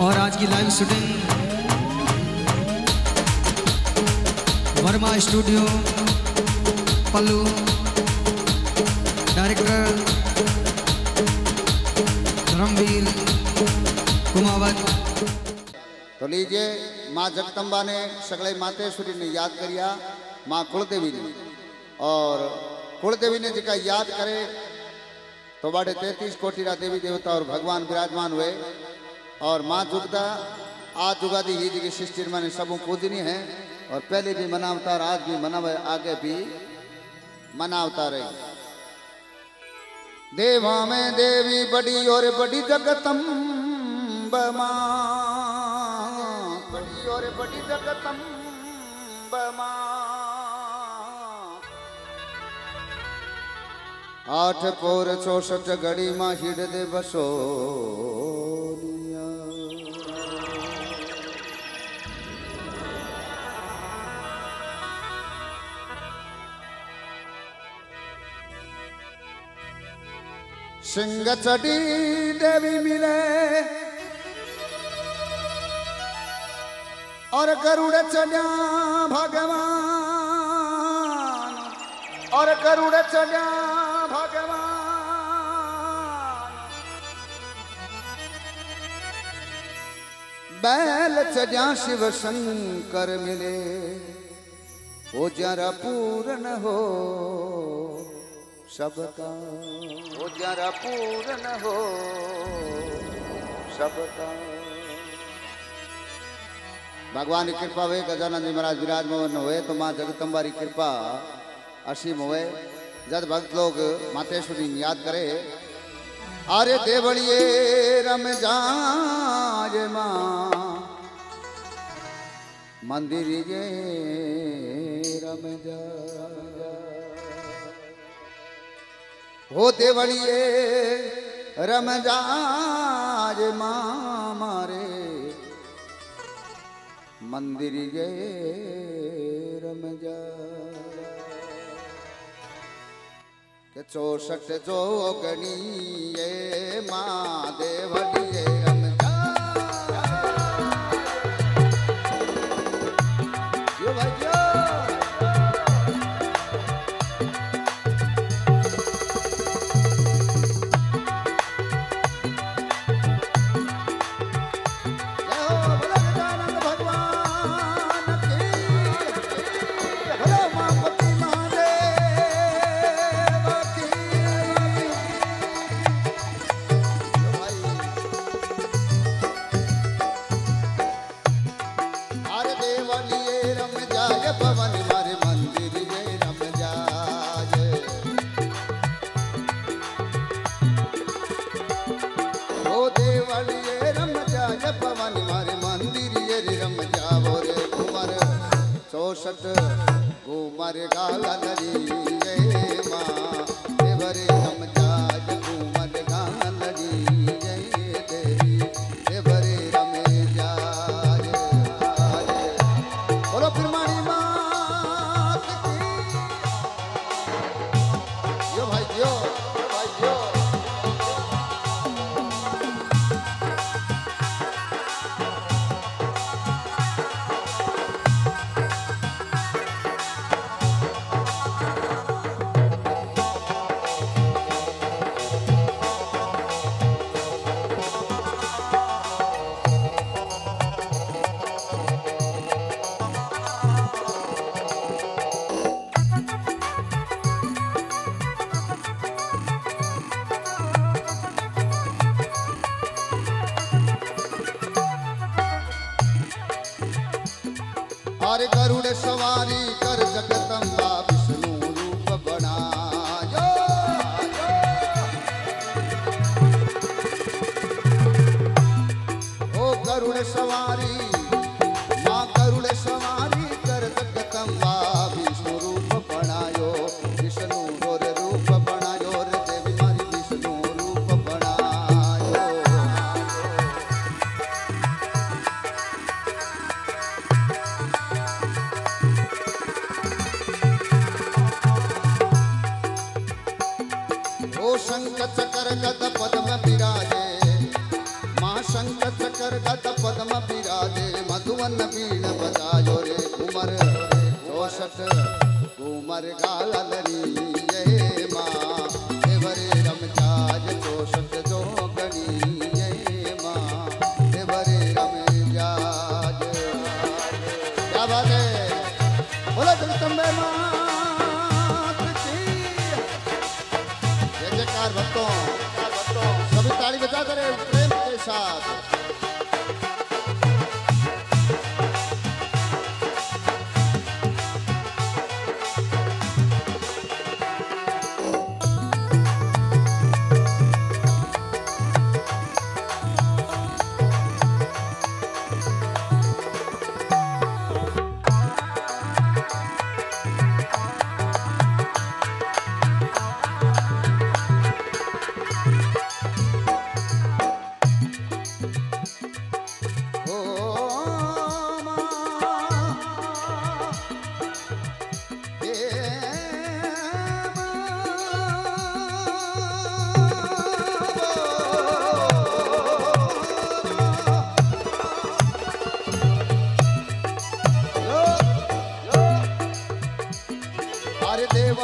और आज की live shooting Verma studio Pallu director Dharmveer Kumawat. तो लीजिए, माँ जगदम्बा ने सगले मातेश्वरी ने याद करिया, माँ कुलदेवी ने। और कुलदेवी ने जिका याद करे तो बाटे तैतीस कोटिरा देवी देवता और भगवान विराजमान हुए। और माँ जुगदा आ जुगादी ही जी की सृष्टि मैंने सब पूजनी है। और पहले भी मनावता आज भी मनावे, आगे भी मनावता रही देवा में देवी बड़ी और बड़ी जगतम बमा बड़ी और बड़ी जगतम बमा आठ पोर चौसठ घड़ी माँ हिड़ दे बसो। सिंह चढ़ी देवी मिले। और करुड़ चढ़ा भगवान। और करुड़ चढ़ा भगवान। बैल चढ़ा शिव शंकर मिले। हो जरा पूर्ण हो। सबका वो जरा पूर्ण हो सबका भगवान की कृपा हुए गजानंद जी महाराज विराजमान हुए तो माँ जगदम्बा की कृपा असीम हुए। जब भक्त लोग मातेश्वरी याद करे अरे देवड़िए रम जाज माँ मंदिर ये रम जा હો દેવળીએ રમજાજ મામા રે મંદિર જય રમજા. કે ચોસઠ જોગણીએ મા દેવળી दोषत घूमर गाला नरी रे माँ देवर समझा घूमर गाला नरी हर गरुड़ सवारी कर जगदम्बा। शंख चकर पद्म विराजे मधुवन बीण बजायो रे घूमर चौसठ घूमर गालनी ये माँ चौसठ जोगणी ये क्या बात है जयकार भक्तों।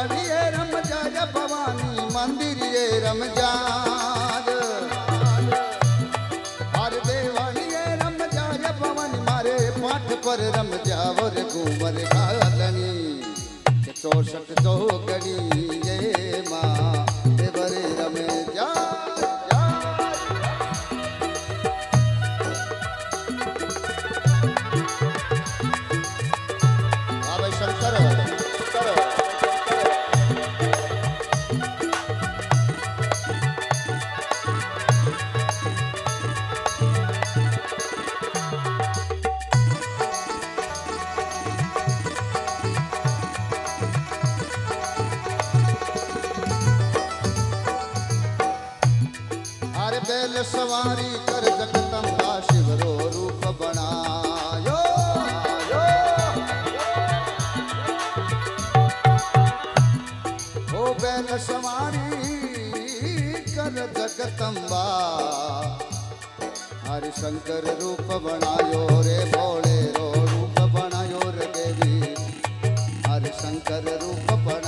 अरे है रम जा भवानी मंदिर ये रम हर है रम जा भवानी मारे पाठ पर रम जाव रे घूमर गालनी। चौसठ चौकड़ी ये बैल सवारी कर जगदम्बा शिवरो रूप बनायो। ओ बैल सवारी कर जगदम्बा हरि शंकर रूप बनायो रे भोले रो रूप बनायो रे देवी। हरि शंकर रूप बनायो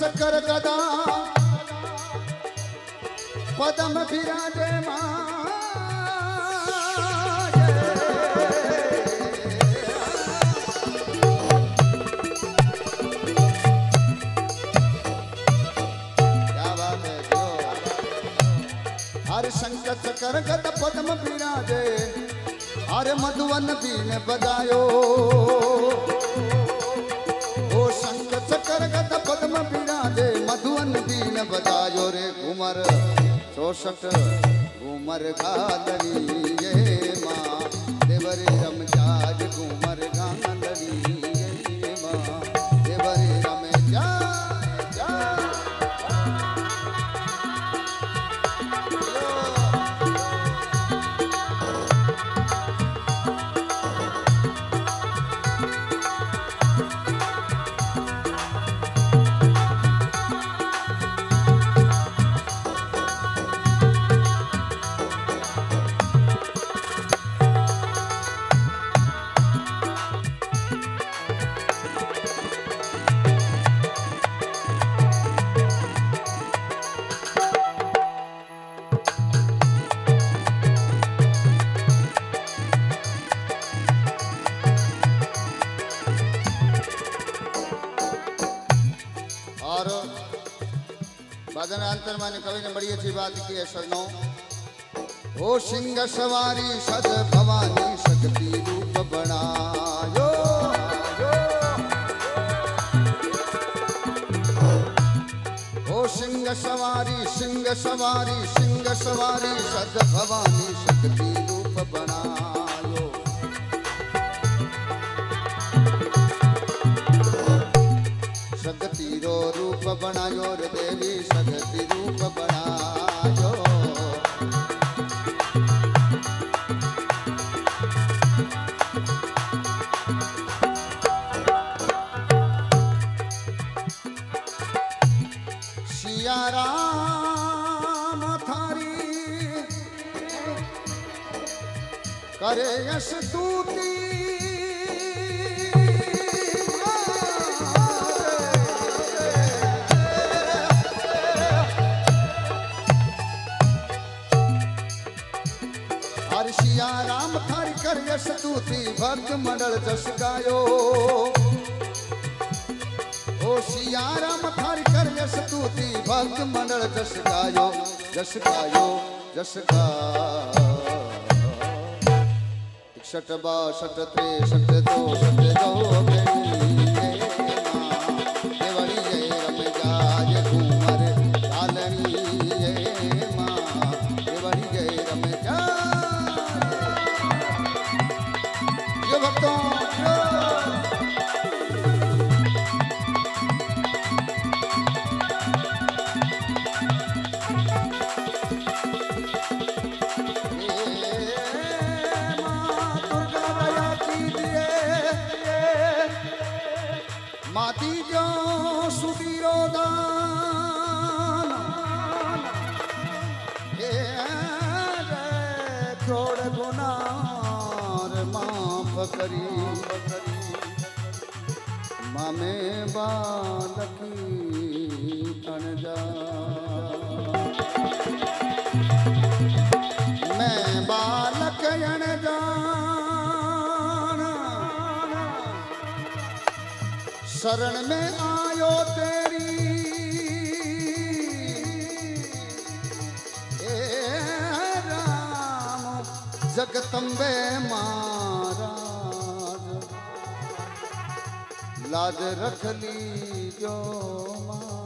चक्र गदा। पदम विराजे क्या बात जो। हर शंख चक्र गद पद्म विराजे हर मधुवन बीन बजायो रे घूमर चौसठ घूमर गालनी ये माँ देवरी रमजाज घूमर गालनी बात की है सजनों ओ सिंह सवारी सद भवानी शक्ति रूप बनायो। ओ सिंह सवारी सिंह सवारी सिंह सवारी सद भवानी शक्ति रूप बनायो। बनायो देवी सगति रूप बनायो। सिया राम करे यश યશ તુતિ ભક્ત મંડળ જસ ગાયો ઓ શિયારામ થારી કર યશ તુતિ ભક્ત મંડળ જસ ગાયો જસ ગાયો જસ ગાયો એકસઠ બાસઠ ત્રેસઠ ચોસઠ ચોગણી मैं बालक अनजान शरण में आयो तेरी। ए राम, जगतम्बे महाराज। लाज रख ली जो माँ।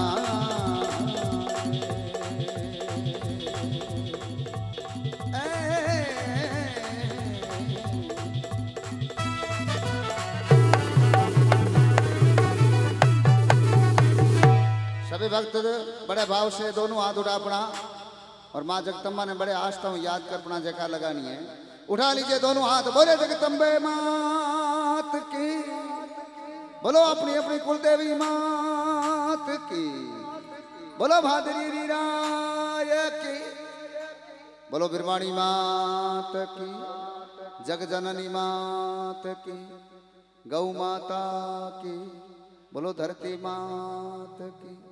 भक्त बड़े भाव से दोनों हाथ उठा अपना। और माँ जगदम्बा ने बड़े आस्था याद कर अपना जगह लगानी है। उठा लीजिए दोनों हाथ, बोले जगदम्बे मात की। बोलो अपनी अपनी कुलदेवी मात की। बोलो भादरी राय की। बोलो बिरवाणी मात की। जग जननी मात की। गौ माता की। बोलो धरती मात की।